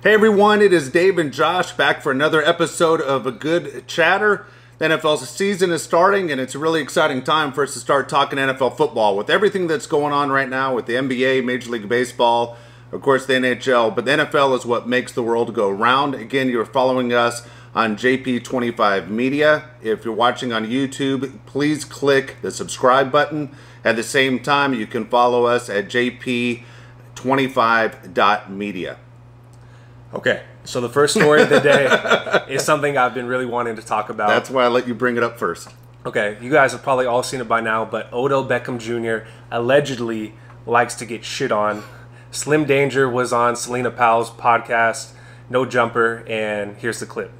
Hey everyone, it is Dave and Josh back for another episode of A Good Chatter. The NFL season is starting, and it's a really exciting time for us to start talking NFL football with everything that's going on right now with the NBA, Major League Baseball, of course, the NHL. But the NFL is what makes the world go round. Again, you're following us on JP25 Media. If you're watching on YouTube, please click the subscribe button. At the same time, you can follow us at jp25.media. Okay, so the first story of the day is something I've been really wanting to talk about. That's why I let you bring it up first. Okay, you guys have probably all seen it by now, but Odell Beckham Jr. allegedly likes to get shit on. Slim Danger was on Selena Powell's podcast, No Jumper, and here's the clip.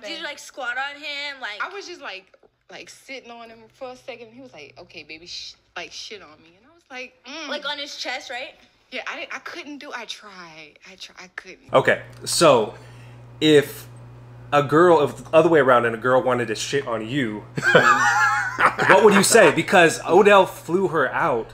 Did you like squat on him? Like I was just like, like sitting on him for a second. He was like, "Okay, baby, sh- like shit on me," and I was like, mm. like on his chest, right? "Yeah, I I couldn't do. I tried. I tried. I couldn't." Okay, so if a girl, if the other way around, and a girl wanted to shit on you, what would you say? Because Odell flew her out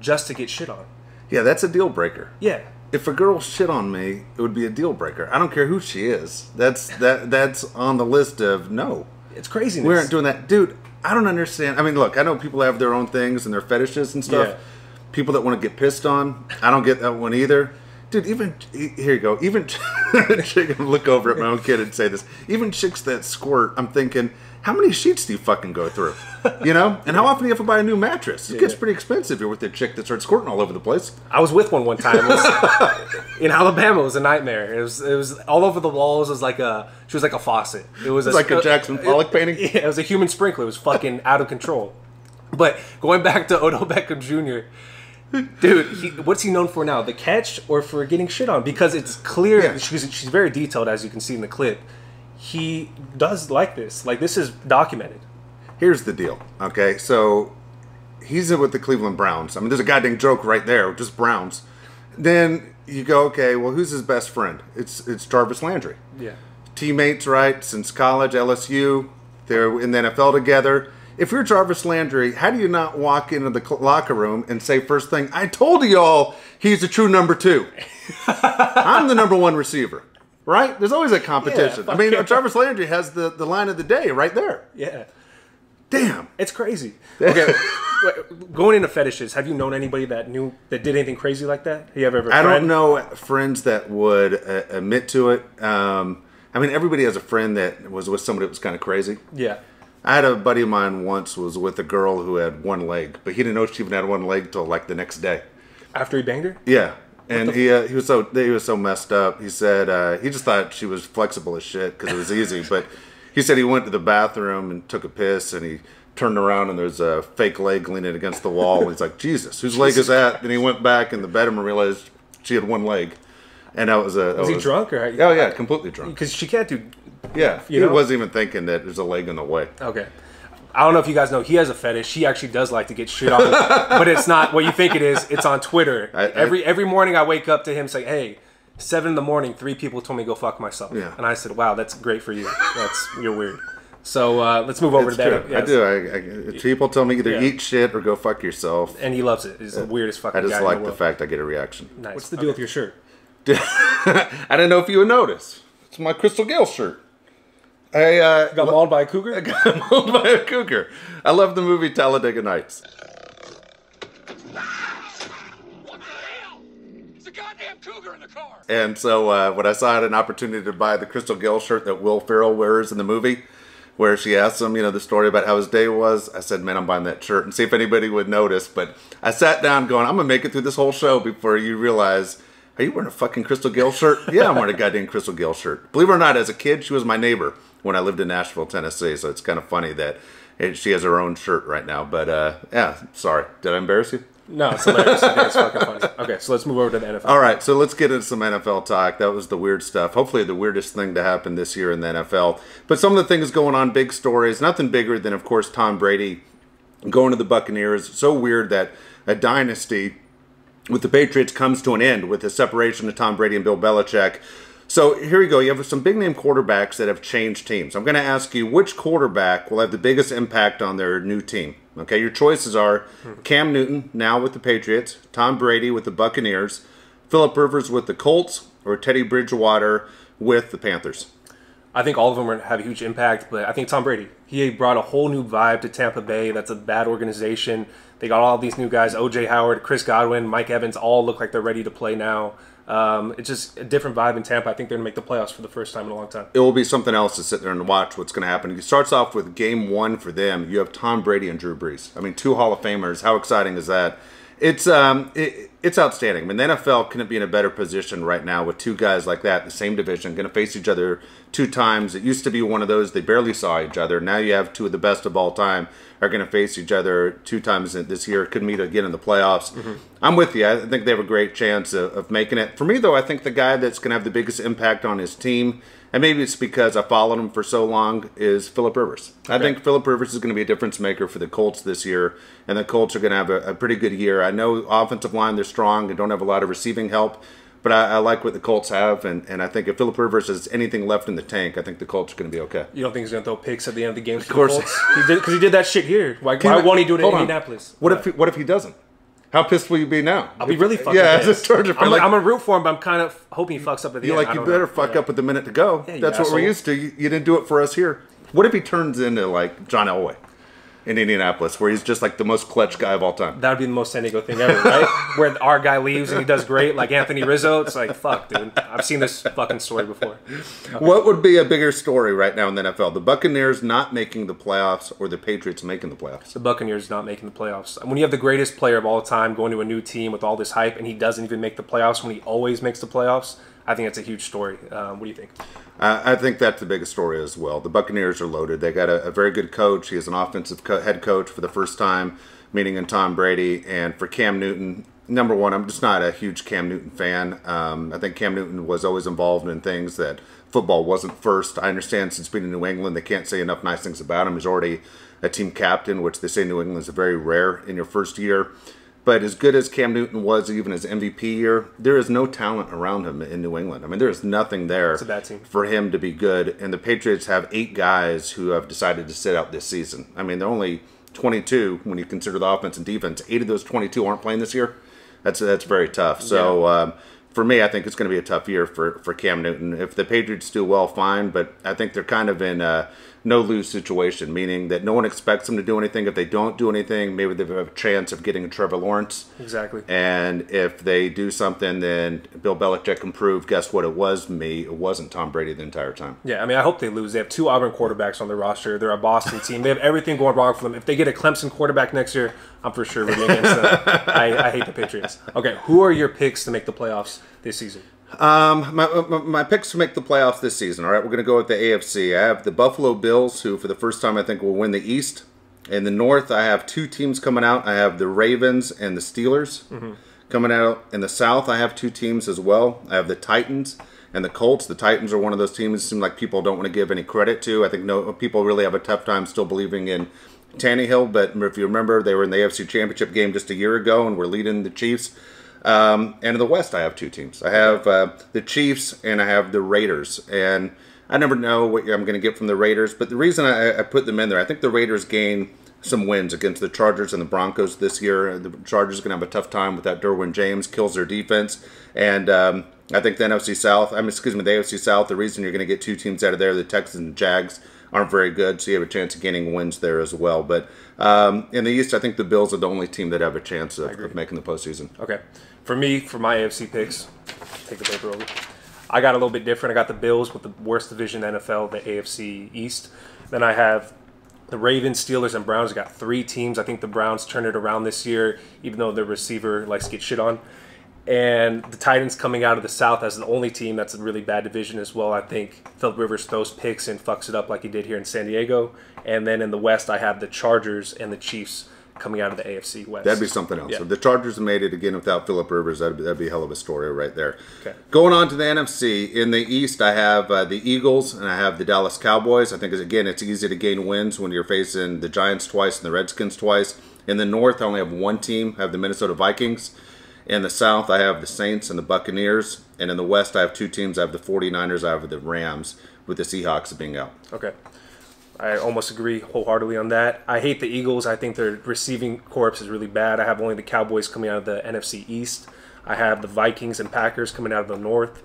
just to get shit on. Yeah, that's a deal breaker. Yeah. If a girl shit on me, it would be a deal breaker. I don't care who she is. That's that that's on the list of no. It's craziness. We aren't doing that, dude. I don't understand. I mean, look, I know people have their own things and their fetishes and stuff. Yeah. People that want to get pissed on, I don't get that one either. Dude, even here you go. Even chick, look over at my own kid and say this. Even chicks that squirt, I'm thinking, how many sheets do you fucking go through? You know, and how often do you have to buy a new mattress? It gets Yeah. pretty expensive. You're with a chick that starts squirting all over the place. I was with one one time. Was, in Alabama, it was a nightmare. It was it was all over the walls. It was like a she was like a faucet. It was It's like a Jackson Pollock painting. Yeah, it was a human sprinkler. It was fucking out of control. But going back to Odell Beckham Jr. Dude, he, what's he known for now? The catch or for getting shit on? Because it's clear Yeah. she's she's very detailed, as you can see in the clip. He does like this. Like this is documented. Here's the deal, okay? So he's in with the Cleveland Browns. I mean, there's a goddamn joke right there, just Browns. Then you go, okay, well, who's his best friend? It's it's Jarvis Landry. Yeah. Teammates, right? Since college, LSU, they're in the NFL together. If you're Jarvis Landry, how do you not walk into the locker room and say first thing, "I told y'all he's a true number two. I'm the number one receiver." Right? There's always a competition. I fuck mean, yeah. Jarvis Landry has the, the line of the day right there. Yeah. Damn. It's crazy. Okay, going into fetishes, have you known anybody that knew that did anything crazy like that? You ever? ever I don't know friends that would uh, admit to it. Um, I mean, everybody has a friend that was with somebody that was kind of crazy. Yeah. I had a buddy of mine once was with a girl who had one leg, but he didn't know she even had one leg till like the next day. After he banged her. Yeah, and he uh, he was so he was so messed up. He said uh, he just thought she was flexible as shit because it was easy. but he said he went to the bathroom and took a piss, and he turned around and there's a fake leg leaning against the wall. And he's like, Jesus, whose leg is that? And he went back in the bedroom and realized she had one leg, and that was a. Was he drunk or? Oh yeah, completely drunk. Because she can't do. Yeah, You he know? wasn't even thinking that there's a leg in the way. Okay. I don't know if you guys know he has a fetish. He actually does like to get shit on, but it's not what you think it is. It's on Twitter. I- I- every every morning I wake up to him saying, "Hey, seven in the morning, three people told me to go fuck myself." Yeah. And I said, "Wow, that's great for you. That's you're weird." So uh, let's move over It's to that. true. I do. I, I, people tell me either Yeah. eat shit or go fuck yourself. And he loves it. He's the weirdest fucking I just guy like the the world. fact I get a reaction. Nice. What's the deal with your shirt? I didn't know if you would notice. It's my Crystal Gayle shirt. I uh, Got mauled by a cougar? I got mauled by a cougar. I love the movie Talladega Nights. What the hell? It's a goddamn cougar in the car. And so uh, when I saw I had an opportunity to buy the Crystal Gayle shirt that Will Ferrell wears in the movie, where she asks him, you know, the story about how his day was, I said, man, I'm buying that shirt and see if anybody would notice. But I sat down going, I'm going to make it through this whole show before you realize, are you wearing a fucking Crystal Gayle shirt? yeah, I'm wearing a goddamn Crystal Gayle shirt. Believe it or not, as a kid, she was my neighbor when I lived in Nashville, Tennessee. So it's kind of funny that it, she has her own shirt right now. But uh, yeah, sorry. Did I embarrass you? No, it's hilarious. It's fucking funny. Okay, so let's move over to the NFL. All right, so let's get into some NFL talk. That was the weird stuff. Hopefully, the weirdest thing to happen this year in the NFL. But some of the things going on, big stories, nothing bigger than, of course, Tom Brady going to the Buccaneers. So weird that a dynasty with the Patriots comes to an end with the separation of Tom Brady and Bill Belichick. So here you go. You have some big name quarterbacks that have changed teams. I'm going to ask you which quarterback will have the biggest impact on their new team. Okay, your choices are Cam Newton now with the Patriots, Tom Brady with the Buccaneers, Philip Rivers with the Colts or Teddy Bridgewater with the Panthers? I think all of them have a huge impact, but I think Tom Brady. He brought a whole new vibe to Tampa Bay. That's a bad organization. They got all these new guys: OJ Howard, Chris Godwin, Mike Evans. All look like they're ready to play now. Um, it's just a different vibe in Tampa. I think they're gonna make the playoffs for the first time in a long time. It will be something else to sit there and watch what's going to happen. It starts off with game one for them. You have Tom Brady and Drew Brees. I mean, two Hall of Famers. How exciting is that? It's um, it, it's outstanding. I mean, the NFL couldn't be in a better position right now with two guys like that in the same division, going to face each other two times. It used to be one of those they barely saw each other. Now you have two of the best of all time are going to face each other two times this year. Could meet again in the playoffs. I'm with you. I think they have a great chance of, of making it. For me, though, I think the guy that's going to have the biggest impact on his team, and maybe it's because I followed him for so long, is Philip Rivers. I think Philip Rivers is going to be a difference maker for the Colts this year, and the Colts are going to have a, a pretty good year. I know offensive line they're strong and don't have a lot of receiving help. But I, I like what the Colts have, and, and I think if Philip Rivers has anything left in the tank, I think the Colts are going to be okay. You don't think he's gonna throw picks at the end of the game? Of course. because he did that shit here. Why, why won't he do it in. Indianapolis? What if he, what if he doesn't? How pissed will you be now? I'll be really fucking yeah. pissed. As a Charger fan, I'm, like, I'm gonna root for him, but I'm kind of hoping he fucks up at the you're end. like you better know. fuck Yeah. up with the minute to go. Yeah, That's what we're used to. You, you didn't do it for us here. What if he turns into like John Elway in Indianapolis, where he's just like the most clutch guy of all time? That would be the most San Diego thing ever, right? Where our guy leaves and he does great, like Anthony Rizzo. It's like, fuck, dude. I've seen this fucking story before. What would be a bigger story right now in the NFL? The Buccaneers not making the playoffs or the Patriots making the playoffs? The Buccaneers not making the playoffs. When you have the greatest player of all time going to a new team with all this hype and he doesn't even make the playoffs when he always makes the playoffs, I think that's a huge story. Um, what do you think? I think that's the biggest story as well. The Buccaneers are loaded. They got a, a very good coach. He is an offensive co- head coach for the first time, meeting in Tom Brady. And for Cam Newton, number one, I'm just not a huge Cam Newton fan. Um, I think Cam Newton was always involved in things that football wasn't first. I understand since being in New England, they can't say enough nice things about him. He's already a team captain, which they say New England is a very rare in your first year. But as good as Cam Newton was, even his MVP year, there is no talent around him in New England. I mean, there is nothing there a bad team. for him to be good. And the Patriots have eight guys who have decided to sit out this season. I mean, they're only 22 when you consider the offense and defense. Eight of those 22 aren't playing this year. That's that's very tough. So um, for me, I think it's going to be a tough year for for Cam Newton. If the Patriots do well, fine. But I think they're kind of in a no lose situation, meaning that no one expects them to do anything. If they don't do anything, maybe they have a chance of getting a Trevor Lawrence. Exactly. And if they do something, then Bill Belichick can prove, guess what? It was me. It wasn't Tom Brady the entire time. Yeah, I mean, I hope they lose. They have two Auburn quarterbacks on their roster. They're a Boston team. They have everything going wrong for them. If they get a Clemson quarterback next year, I'm for sure rooting against them. I, I hate the Patriots. Okay, who are your picks to make the playoffs this season? Um, my, my, my picks to make the playoffs this season. All right, we're going to go with the AFC. I have the Buffalo Bills, who for the first time I think will win the East. In the North, I have two teams coming out. I have the Ravens and the Steelers mm-hmm. coming out. In the South, I have two teams as well. I have the Titans and the Colts. The Titans are one of those teams. It seem like people don't want to give any credit to. I think no people really have a tough time still believing in Tannehill. But if you remember, they were in the AFC Championship game just a year ago and were leading the Chiefs. Um, and in the West, I have two teams. I have uh, the Chiefs and I have the Raiders. And I never know what I'm going to get from the Raiders, but the reason I, I put them in there, I think the Raiders gain some wins against the Chargers and the Broncos this year. The Chargers are going to have a tough time with that Derwin James kills their defense, and um, I think the NFC South, I mean, excuse me, the AFC South. The reason you're going to get two teams out of there, the Texans and Jags, aren't very good, so you have a chance of gaining wins there as well. But um, in the East, I think the Bills are the only team that have a chance of, of making the postseason. Okay. For me, for my AFC picks, take the paper over. I got a little bit different. I got the Bills with the worst division in the NFL, the AFC East. Then I have the Ravens, Steelers, and Browns. I got three teams. I think the Browns turned it around this year, even though their receiver likes to get shit on. And the Titans coming out of the South as the only team that's a really bad division as well. I think Philip Rivers throws picks and fucks it up like he did here in San Diego. And then in the West, I have the Chargers and the Chiefs coming out of the AFC West. That'd be something else. Yeah. If the Chargers made it again without Philip Rivers, that'd be, that'd be a hell of a story right there. Okay. Going on to the NFC. In the East, I have uh, the Eagles and I have the Dallas Cowboys. I think, again, it's easy to gain wins when you're facing the Giants twice and the Redskins twice. In the North, I only have one team. I have the Minnesota Vikings. In the South, I have the Saints and the Buccaneers. And in the West, I have two teams. I have the 49ers. I have the Rams, with the Seahawks being out. Okay. I almost agree wholeheartedly on that. I hate the Eagles. I think their receiving corps is really bad. I have only the Cowboys coming out of the NFC East. I have the Vikings and Packers coming out of the North.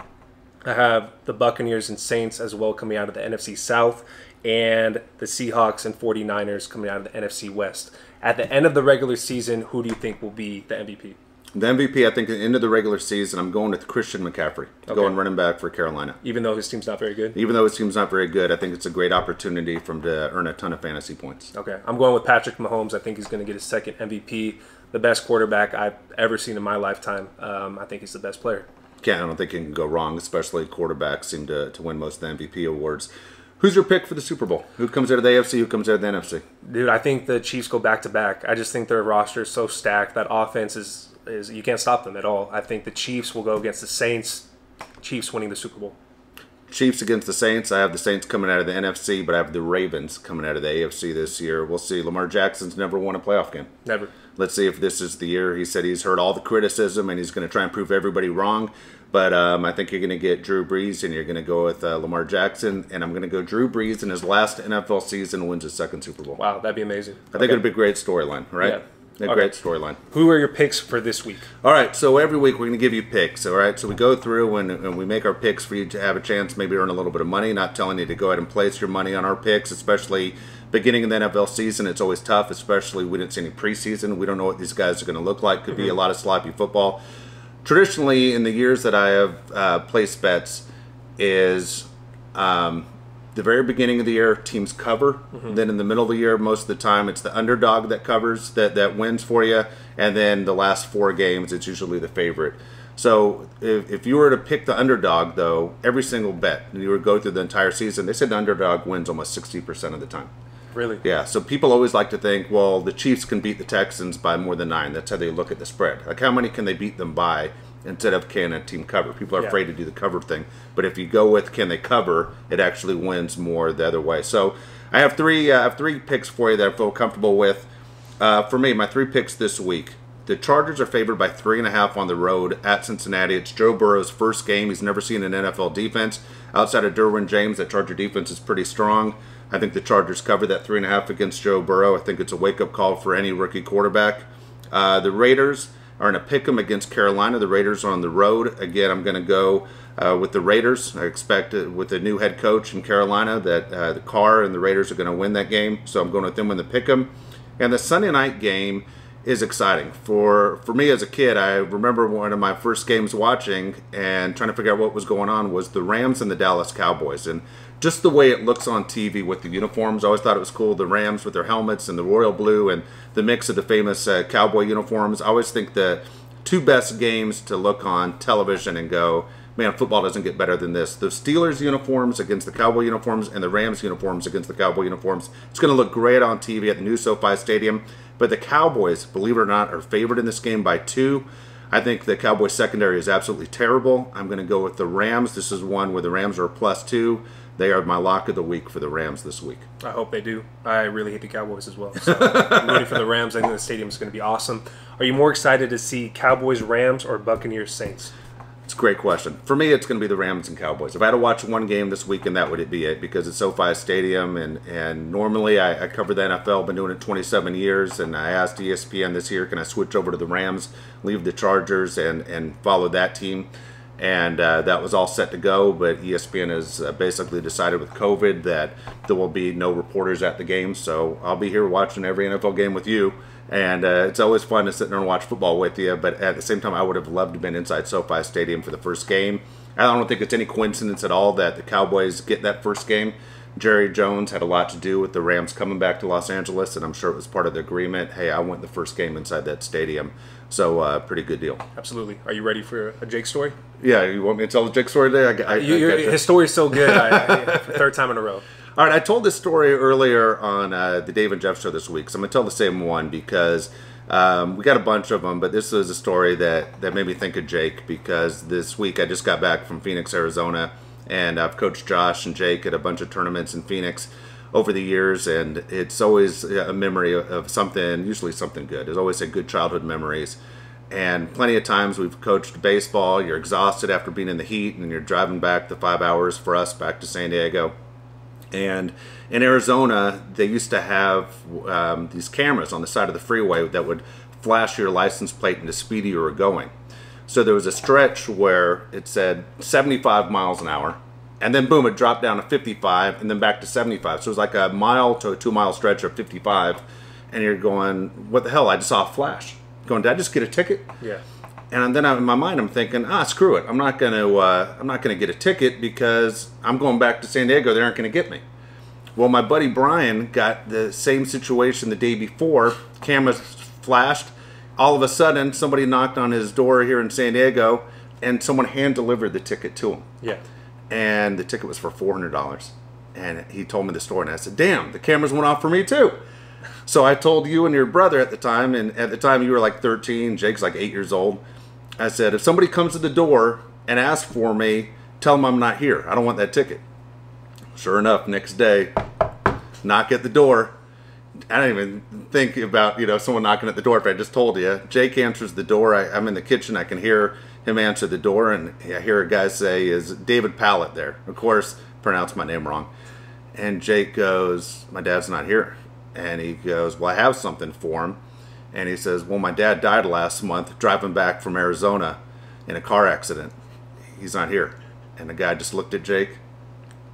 I have the Buccaneers and Saints as well coming out of the NFC South, and the Seahawks and 49ers coming out of the NFC West. At the end of the regular season, who do you think will be the MVP? The MVP, I think, at the end of the regular season, I'm going with Christian McCaffrey to go Okay. and running back for Carolina. Even though his team's not very good. Even though his team's not very good, I think it's a great opportunity for him to earn a ton of fantasy points. Okay, I'm going with Patrick Mahomes. I think he's going to get his second MVP, the best quarterback I've ever seen in my lifetime. Um, I think he's the best player. Can't, I don't think you can go wrong, especially quarterbacks seem to, to win most of the MVP awards. Who's your pick for the Super Bowl? Who comes out of the AFC? Who comes out of the NFC? Dude, I think the Chiefs go back to back. I just think their roster is so stacked. That offense is is you can't stop them at all. I think the Chiefs will go against the Saints. Chiefs winning the Super Bowl. Chiefs against the Saints. I have the Saints coming out of the NFC, but I have the Ravens coming out of the AFC this year. We'll see. Lamar Jackson's never won a playoff game. Never. Let's see if this is the year. He said he's heard all the criticism and he's going to try and prove everybody wrong. But um, I think you're going to get Drew Brees and you're going to go with uh, Lamar Jackson. And I'm going to go Drew Brees in his last NFL season and wins his second Super Bowl. Wow, that'd be amazing. I think it'd be a great storyline, right? Yeah. A Okay. great storyline. Who are your picks for this week? All right, so every week we're going to give you picks. All right, so we go through and, and we make our picks for you to have a chance, maybe earn a little bit of money. Not telling you to go ahead and place your money on our picks, especially beginning of the NFL season. It's always tough, especially we didn't see any preseason. We don't know what these guys are going to look like. Could be a lot of sloppy football. Traditionally, in the years that I have uh, placed bets, is um, the very beginning of the year teams cover. Mm-hmm. Then in the middle of the year, most of the time it's the underdog that covers that that wins for you, and then the last four games it's usually the favorite. So if, if you were to pick the underdog, though, every single bet, and you were go through the entire season, they said the underdog wins almost sixty percent of the time. Really? Yeah, so people always like to think, well, the Chiefs can beat the Texans by more than nine. That's how they look at the spread. Like, how many can they beat them by instead of can a team cover? People are Yeah. afraid to do the cover thing. But if you go with can they cover, it actually wins more the other way. So I have three, uh, I have three picks for you that I feel comfortable with. Uh, for me, my three picks this week. The Chargers are favored by three and a half on the road at Cincinnati. It's Joe Burrow's first game. He's never seen an NFL defense. Outside of Derwin James, that Charger defense is pretty strong. I think the Chargers cover that three and a half against Joe Burrow. I think it's a wake up call for any rookie quarterback. Uh, the Raiders are in a pick 'em against Carolina. The Raiders are on the road. Again, I'm going to go uh, with the Raiders. I expect uh, with the new head coach in Carolina that uh, the Carr and the Raiders are going to win that game. So I'm going with them in the pick 'em. And the Sunday night game is exciting for for me as a kid. I remember one of my first games watching and trying to figure out what was going on was the Rams and the Dallas Cowboys and just the way it looks on TV with the uniforms. I always thought it was cool. The Rams with their helmets and the royal blue and the mix of the famous uh, cowboy uniforms. I always think the two best games to look on television and go, man, football doesn't get better than this. The Steelers uniforms against the Cowboy uniforms and the Rams uniforms against the Cowboy uniforms. It's going to look great on TV at the new SoFi Stadium. But the Cowboys, believe it or not, are favored in this game by two. I think the Cowboys secondary is absolutely terrible. I'm going to go with the Rams. This is one where the Rams are plus two. They are my lock of the week for the Rams this week. I hope they do. I really hate the Cowboys as well. So I'm rooting for the Rams. I think the stadium is going to be awesome. Are you more excited to see Cowboys Rams or Buccaneers Saints? It's a great question. For me, it's going to be the Rams and Cowboys. If I had to watch one game this weekend, that would it be it because it's SoFi Stadium, and and normally I, I cover the NFL. Been doing it 27 years, and I asked ESPN this year, can I switch over to the Rams, leave the Chargers, and and follow that team? And uh, that was all set to go, but ESPN has uh, basically decided with COVID that there will be no reporters at the game. So I'll be here watching every NFL game with you and uh, it's always fun to sit there and watch football with you. But at the same time, I would have loved to have been inside SoFi Stadium for the first game. I don't think it's any coincidence at all that the Cowboys get that first game. Jerry Jones had a lot to do with the Rams coming back to Los Angeles, and I'm sure it was part of the agreement. Hey, I went the first game inside that stadium, so uh, pretty good deal. Absolutely. Are you ready for a Jake story? Yeah, you want me to tell the Jake story today? I, I, You, I his story's so good. I, I, third time in a row. All right, I told this story earlier on uh, the Dave and Jeff show this week, so I'm gonna tell the same one because um, we got a bunch of them. But this is a story that that made me think of Jake because this week I just got back from Phoenix, Arizona, and I've coached Josh and Jake at a bunch of tournaments in Phoenix over the years, and it's always a memory of- something, usually something good. There's always a good childhood memories. And plenty of times we've coached baseball. You're exhausted after being in the heat, and you're driving back the five hours for us back to San Diego. And in Arizona, they used to have um, these cameras on the side of the freeway that would flash your license plate the speed you were going. So there was a stretch where it said 75 miles an hour, and then boom, it dropped down to 55, and then back to 75. So it was like a mile to a two mile stretch of 55, and you're going, what the hell? I just saw a flash. Going, did I just get a ticket? Yeah. And then in my mind, I'm thinking, ah, screw it. I'm not gonna, uh, I'm not gonna get a ticket because I'm going back to San Diego. They aren't gonna get me. Well, my buddy Brian got the same situation the day before. Cameras flashed. All of a sudden, somebody knocked on his door here in San Diego, and someone hand delivered the ticket to him. Yeah. And the ticket was for four hundred dollars. And he told me the story, and I said, "Damn, the cameras went off for me too." So I told you and your brother at the time, and at the time you were like 13, Jake's like eight years old. I said, if somebody comes to the door and asks for me, tell them I'm not here. I don't want that ticket. Sure enough, next day, knock at the door. I don't even think about you know someone knocking at the door. If I just told you, Jake answers the door. I, I'm in the kitchen. I can hear him answer the door, and I hear a guy say, "Is David Pallet there?" Of course, pronounced my name wrong. And Jake goes, "My dad's not here." And he goes, "Well, I have something for him." And he says, Well, my dad died last month driving back from Arizona in a car accident. He's not here. And the guy just looked at Jake,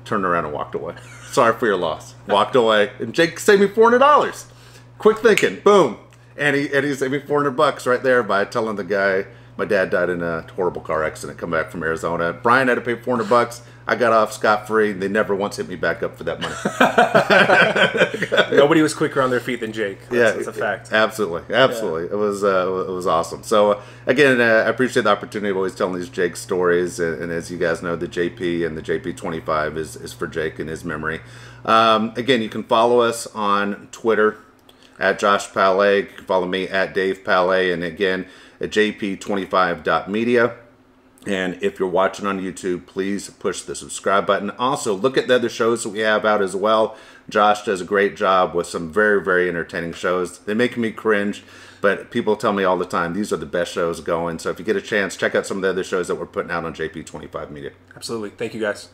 turned around and walked away. Sorry for your loss. Walked away. And Jake saved me $400. Quick thinking. Boom. And he, and he saved me 400 bucks right there by telling the guy my dad died in a horrible car accident come back from Arizona. Brian had to pay 400 bucks. I got off scot free. They never once hit me back up for that money. Nobody was quicker on their feet than Jake. That's, yeah, that's a fact. Absolutely, absolutely. It was uh, it was awesome. So uh, again, uh, I appreciate the opportunity of always telling these Jake stories. And, and as you guys know, the JP and the JP twenty five is is for Jake in his memory. Um, again, you can follow us on Twitter at Josh Palet. You can follow me at Dave Palet, and again at jp25.media. And if you're watching on YouTube, please push the subscribe button. Also, look at the other shows that we have out as well. Josh does a great job with some very, very entertaining shows. They make me cringe, but people tell me all the time these are the best shows going. So if you get a chance, check out some of the other shows that we're putting out on JP25 Media. Absolutely. Thank you, guys.